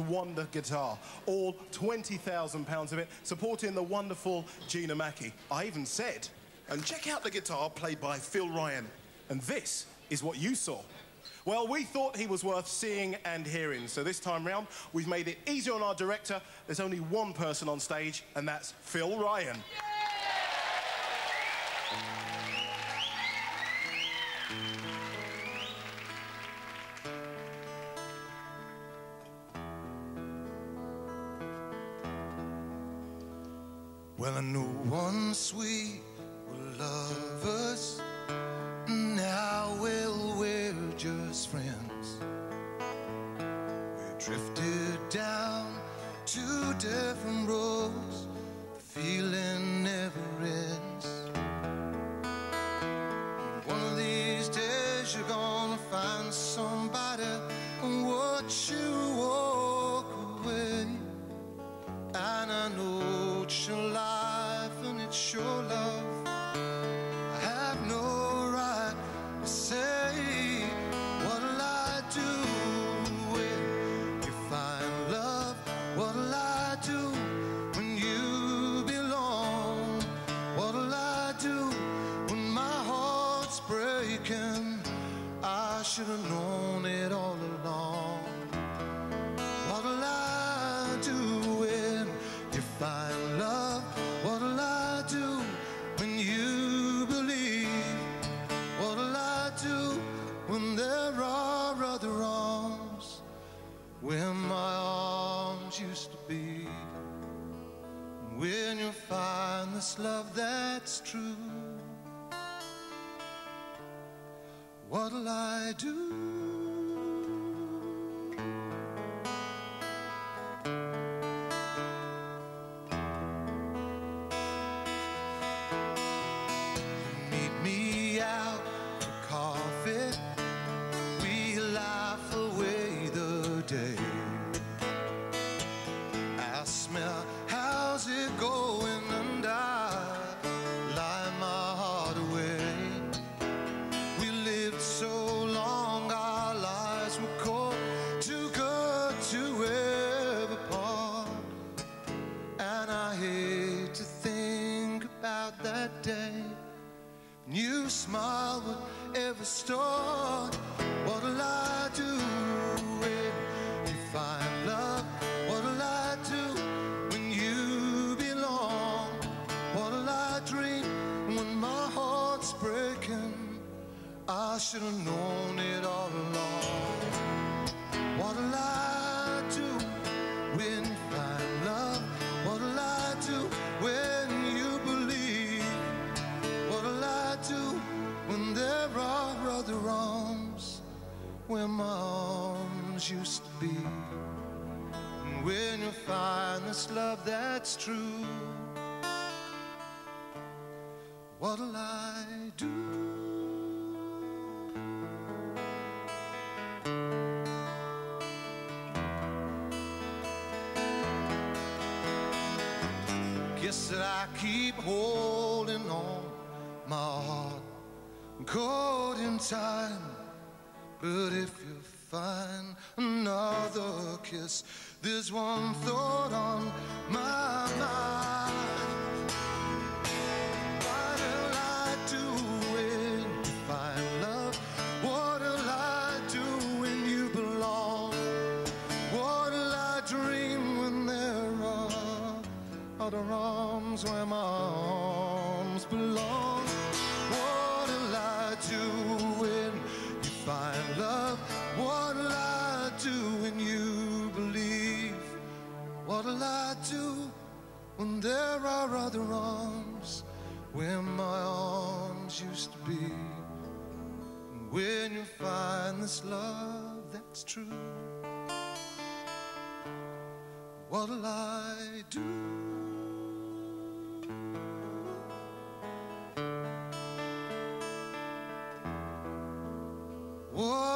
Wonder guitar, all £20,000 of it, supporting the wonderful Gina Mackey. I even said, and check out the guitar played by Phil Ryan. And this is what you saw. Well, we thought he was worth seeing and hearing, so this time round, we've made it easier on our director. There's only one person on stage, and that's Phil Ryan. Well, I know one sweet will love us. Now, well, we're just friends. We drifted down two different roads. Feeling I should have known it all along. What'll I do when you find love? What'll I do when you believe? What'll I do when there are other arms where my arms used to be? When you find this love that's true, what'll I do? To ever part. And I hate to think about that day. New smile would ever start. When you find this love that's true, what'll I do? Guess that I keep holding on my heart caught in time. But if you find another kiss, there's one thought on my mind. What'll I do when you find love? What'll I do when you belong? What'll I dream when there are other arms where my arms belong? What'll I do when you find love? What'll I do when you? What'll I do when there are other arms where my arms used to be? When you find this love that's true, what'll I do? What'll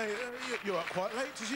Hey, uh, you- you're up quite late. Did you